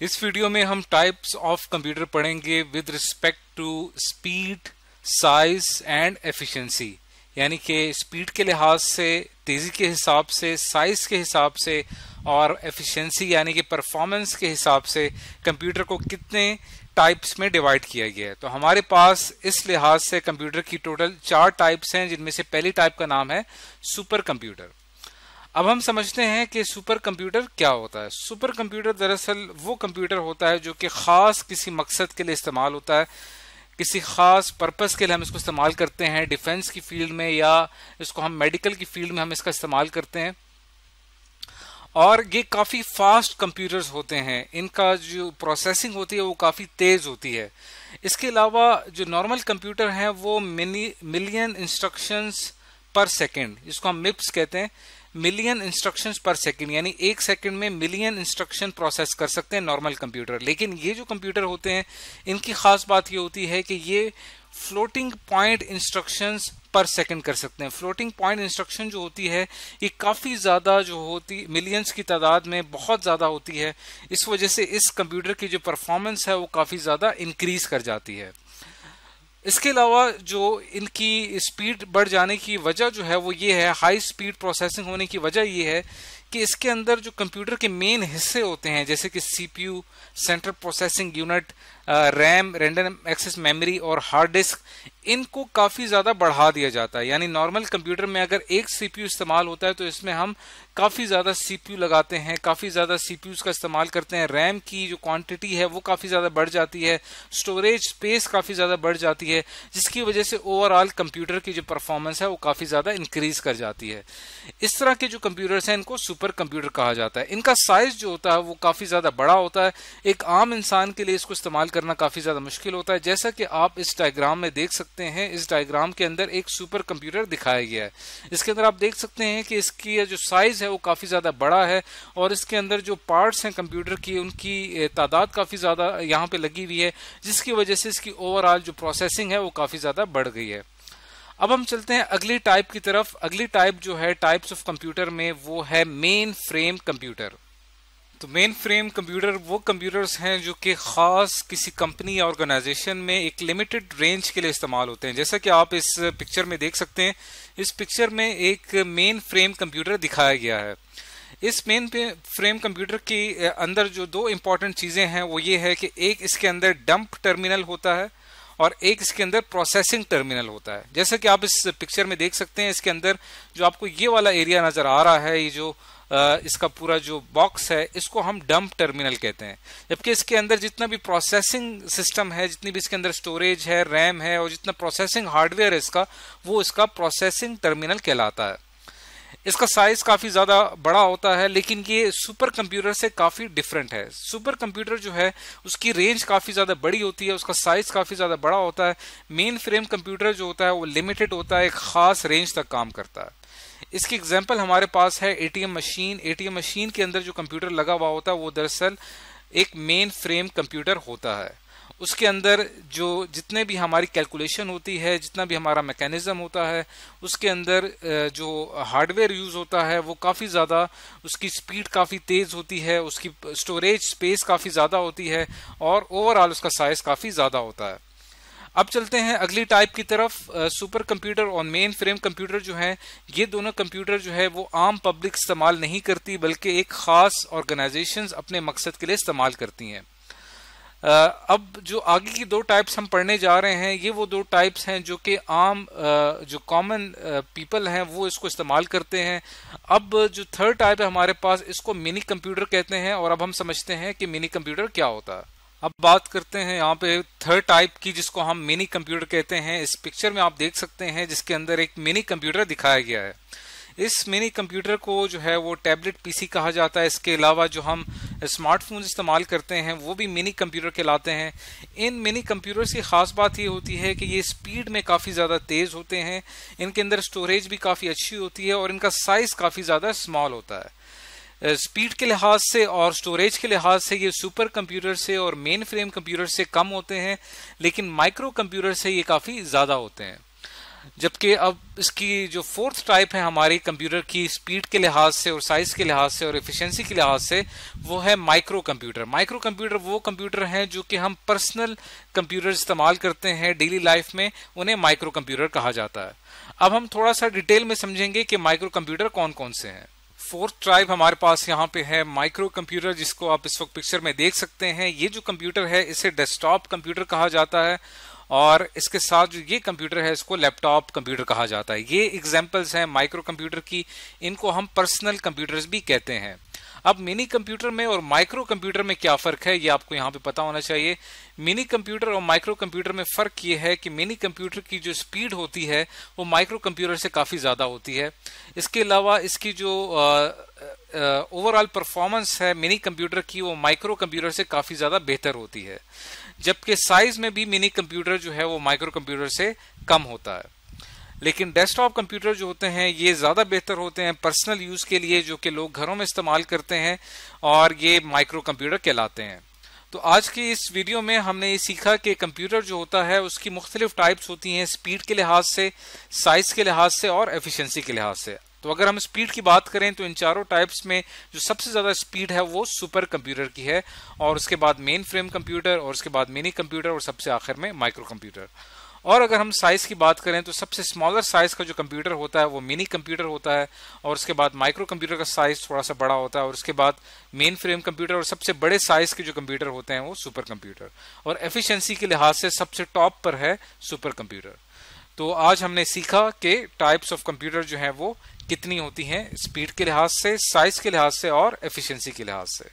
इस वीडियो में हम टाइप्स ऑफ़ कंप्यूटर पढ़ेंगे with respect to speed size and efficiency यानी कि स्पीड के लिहाज से, तेज़ी के हिसाब से साइज़ के हिसाब से और एफिशिएंसी यानी कि परफॉर्मेंस के हिसाब से कंप्यूटर को कितने टाइप्स में डिवाइड किया गया है। तो हमारे पास इस लिहाज से कंप्यूटर की टोटल चार टाइप्स हैं, जिनमें से पहली टाइप का नाम है सुपर कंप्यूटर अब हम समझते हैं कि सुपर कंप्यूटर क्या होता है। सुपर कंप्यूटर दरअसल वो कंप्यूटर होता है जो कि ख़ास किसी मकसद के लिए इस्तेमाल होता है, किसी ख़ास पर्पस के लिए हम इसको इस्तेमाल करते हैं डिफेंस की फ़ील्ड में या इसको हम मेडिकल की फ़ील्ड में हम इसका इस्तेमाल करते हैं। और ये काफ़ी फास्ट कंप्यूटर्स होते हैं। इनका जो प्रोसेसिंग होती है वो काफ़ी तेज़ होती है। इसके अलावा जो नॉर्मल कंप्यूटर हैं वो mini million instructions per second जिसको हम मिप्स कहते हैं। मिलियन इंस्ट्रक्शंस पर सेकंड यानी एक सेकंड में मिलियन इंस्ट्रक्शन प्रोसेस कर सकते हैं नॉर्मल कंप्यूटर लेकिन ये जो कंप्यूटर होते हैं, इनकी खास बात ये होती है कि ये floating point instructions per second कर सकते हैं। फ्लोटिंग पॉइंट इंस्ट्रक्शन जो होती है, ये काफ़ी ज़्यादा जो होती मिलियंस की तादाद में बहुत ज़्यादा होती है। इस वजह से इस कंप्यूटर की जो परफॉर्मेंस है, वो काफ़ी ज़्यादा इंक्रीज कर जाती है। इसके अलावा जो इनकी स्पीड बढ़ जाने की वजह जो है वो ये है हाई स्पीड प्रोसेसिंग होने की वजह ये है कि इसके अंदर जो कंप्यूटर के मेन हिस्से होते हैं, जैसे कि CPU central processing unit RAM, random access, memory और हार्ड डिस्क, इनको काफ़ी ज़्यादा बढ़ा दिया जाता है। यानी नॉर्मल कंप्यूटर में अगर एक सीपीयू इस्तेमाल होता है तो इसमें हम काफ़ी ज़्यादा सीपीयू लगाते हैं, काफ़ी ज़्यादा सीपीयूज का इस्तेमाल करते हैं। रैम की जो क्वांटिटी है, वो काफ़ी ज़्यादा बढ़ जाती है। स्टोरेज स्पेस काफ़ी ज़्यादा बढ़ जाती है, जिसकी वजह से ओवरऑल कंप्यूटर की जो परफॉर्मेंस है, वो काफ़ी ज़्यादा इंक्रीज कर जाती है। इस तरह के जो कंप्यूटर्स हैं, इनको सुपर कंप्यूटर कहा जाता है। इनका साइज़ जो होता है, वो काफ़ी ज़्यादा बड़ा होता है। एक आम इंसान के लिए इसको इस्तेमाल करना काफ़ी ज़्यादा मुश्किल होता है। जैसा कि आप इस डायग्राम में देख सकते हैं, इस डायग्राम के अंदर एक सुपर कंप्यूटर दिखाया गया है। इसके अंदर आप देख सकते हैं कि इसकी जो साइज़ है वो काफ़ी ज़्यादा बड़ा है और इसके अंदर जो पार्ट्स हैं कंप्यूटर की, उनकी तादाद काफ़ी ज़्यादा यहाँ पे लगी हुई है, जिसकी वजह से इसकी ओवरऑल जो प्रोसेसिंग है वो काफ़ी ज़्यादा बढ़ गई है। अब हम चलते हैं अगली टाइप की तरफ़। अगली टाइप जो है टाइप्स ऑफ़ कंप्यूटर में वो है मेन फ्रेम कंप्यूटर तो मेन फ्रेम कंप्यूटर वो कंप्यूटर्स हैं जो कि ख़ास किसी कंपनी या ऑर्गेनाइजेशन में एक लिमिटेड रेंज के लिए इस्तेमाल होते हैं। जैसा कि आप इस पिक्चर में देख सकते हैं, इस पिक्चर में एक मेन फ्रेम कंप्यूटर दिखाया गया है। इस मेन फ्रेम कंप्यूटर के अंदर जो दो इंपॉर्टेंट चीज़ें हैं, वो ये है कि एक इसके अंदर डंप टर्मिनल होता है और एक इसके अंदर प्रोसेसिंग टर्मिनल होता है। जैसे कि आप इस पिक्चर में देख सकते हैं, इसके अंदर जो आपको ये वाला एरिया नज़र आ रहा है, ये जो इसका पूरा जो बॉक्स है, इसको हम डंप टर्मिनल कहते हैं। जबकि इसके अंदर जितना भी प्रोसेसिंग सिस्टम है, जितनी भी इसके अंदर स्टोरेज है रैम है और जितना प्रोसेसिंग हार्डवेयर है इसका, वो इसका प्रोसेसिंग टर्मिनल कहलाता है। इसका साइज़ काफ़ी ज़्यादा बड़ा होता है, लेकिन ये सुपर कंप्यूटर से काफ़ी डिफरेंट है। सुपर कंप्यूटर जो है, उसकी रेंज काफ़ी ज़्यादा बड़ी होती है, उसका साइज़ काफ़ी ज़्यादा बड़ा होता है। मेन फ्रेम कंप्यूटर जो होता है, वो लिमिटेड होता है, एक खास रेंज तक काम करता है। इसकी एग्ज़ाम्पल हमारे पास है एटीएम मशीन एटीएम मशीन के अंदर जो कंप्यूटर लगा हुआ होता है, वो दरअसल एक मेन फ्रेम कंप्यूटर होता है। उसके अंदर जो जितने भी हमारी कैलकुलेशन होती है, जितना भी हमारा मैकेनिज्म होता है, उसके अंदर जो हार्डवेयर यूज़ होता है, वो काफ़ी ज़्यादा, उसकी स्पीड काफ़ी तेज़ होती है, उसकी स्टोरेज स्पेस काफ़ी ज़्यादा होती है और ओवरऑल उसका साइज़ काफ़ी ज़्यादा होता है। अब चलते हैं अगली टाइप की तरफ़ सुपर कंप्यूटर और मेन फ्रेम कंप्यूटर जो है, ये दोनों कंप्यूटर जो है, वो आम पब्लिक इस्तेमाल नहीं करती, बल्कि एक खास ऑर्गेनाइजेशन अपने मकसद के लिए इस्तेमाल करती हैं। अब जो आगे की दो टाइप्स हम पढ़ने जा रहे हैं, ये वो दो टाइप्स हैं जो कि आम जो कॉमन पीपल हैं, वो इसको इस्तेमाल करते हैं। अब जो थर्ड टाइप है हमारे पास, इसको मिनी कंप्यूटर कहते हैं और अब हम समझते हैं कि मिनी कंप्यूटर क्या होता है। अब बात करते हैं यहाँ पे थर्ड टाइप की, जिसको हम मिनी कंप्यूटर कहते हैं। इस पिक्चर में आप देख सकते हैं, जिसके अंदर एक मिनी कंप्यूटर दिखाया गया है। इस मिनी कंप्यूटर को जो है वो टैबलेट पीसी कहा जाता है। इसके अलावा जो हम स्मार्टफ़ोन इस्तेमाल करते हैं, वो भी मिनी कंप्यूटर कहलाते हैं। इन मिनी कंप्यूटर्स की ख़ास बात ये होती है कि ये स्पीड में काफ़ी ज़्यादा तेज़ होते हैं, इनके अंदर स्टोरेज भी काफ़ी अच्छी होती है और इनका साइज़ काफ़ी ज़्यादा स्मॉल होता है। स्पीड के लिहाज से और स्टोरेज के लिहाज से ये सुपर कंप्यूटर से और मेन फ्रेम कंप्यूटर से कम होते हैं, लेकिन माइक्रो कंप्यूटर से ये काफ़ी ज़्यादा होते हैं। जबकि अब इसकी जो फोर्थ टाइप है हमारी कंप्यूटर की स्पीड के लिहाज से और साइज़ के लिहाज से और एफिशिएंसी के लिहाज से, वो है माइक्रो कंप्यूटर माइक्रो कंप्यूटर वो कंप्यूटर हैं जो कि हम पर्सनल कंप्यूटर इस्तेमाल करते हैं डेली लाइफ में, उन्हें माइक्रो कंप्यूटर कहा जाता है। अब हम थोड़ा सा डिटेल में समझेंगे कि माइक्रो कंप्यूटर कौन कौन से हैं। फोर्थ ट्राइब हमारे पास यहाँ पे है माइक्रो कंप्यूटर जिसको आप इस वक्त पिक्चर में देख सकते हैं। ये जो कंप्यूटर है, इसे डेस्कटॉप कंप्यूटर कहा जाता है। और इसके साथ जो ये कंप्यूटर है, इसको लैपटॉप कंप्यूटर कहा जाता है। ये एग्जाम्पल्स हैं माइक्रो कंप्यूटर की, इनको हम पर्सनल कंप्यूटर्स भी कहते हैं। अब मिनी कंप्यूटर में और माइक्रो कंप्यूटर में क्या फ़र्क है, ये आपको यहाँ पे पता होना चाहिए। मिनी कंप्यूटर और माइक्रो कंप्यूटर में फ़र्क ये है कि मिनी कंप्यूटर की जो स्पीड होती है, वो माइक्रो कंप्यूटर से काफ़ी ज़्यादा होती है। इसके अलावा इसकी जो ओवरऑल uh, परफॉर्मेंस है मिनी कंप्यूटर की वो माइक्रो कंप्यूटर से काफ़ी ज़्यादा बेहतर होती है। जबकि साइज़ में भी मिनी कंप्यूटर जो है वो माइक्रो कंप्यूटर से कम होता है। लेकिन डेस्कटॉप कंप्यूटर जो होते हैं ये ज़्यादा बेहतर होते हैं पर्सनल यूज़ के लिए जो कि लोग घरों में इस्तेमाल करते हैं और ये माइक्रो कंप्यूटर कहलाते हैं। तो आज की इस वीडियो में हमने ये सीखा कि कंप्यूटर जो होता है उसकी मुख्तलिफ़ टाइप्स होती हैं स्पीड के लिहाज से साइज़ के लिहाज से और एफिशिएंसी के लिहाज से। तो अगर हम स्पीड की बात करें तो इन चारों टाइप्स में जो सबसे ज़्यादा स्पीड है, वो सुपर कंप्यूटर की है और उसके बाद मेन फ्रेम कंप्यूटर और उसके बाद मिनी कंप्यूटर और सबसे आखिर में माइक्रो कंप्यूटर और अगर हम साइज़ की बात करें तो सबसे स्मॉलर साइज़ का जो कंप्यूटर होता है, वो मिनी कंप्यूटर होता है और उसके बाद माइक्रो कंप्यूटर का साइज़ थोड़ा सा बड़ा होता है और उसके बाद मेन फ्रेम कंप्यूटर और सबसे बड़े साइज़ के जो कंप्यूटर होते हैं, वो सुपर कंप्यूटर और एफिशिएंसी के लिहाज से सबसे टॉप पर है सुपर कंप्यूटर तो आज हमने सीखा कि टाइप्स ऑफ़ कंप्यूटर जो हैं वो कितनी होती हैं स्पीड के लिहाज से साइज़ के लिहाज से और एफिशिएंसी के लिहाज से।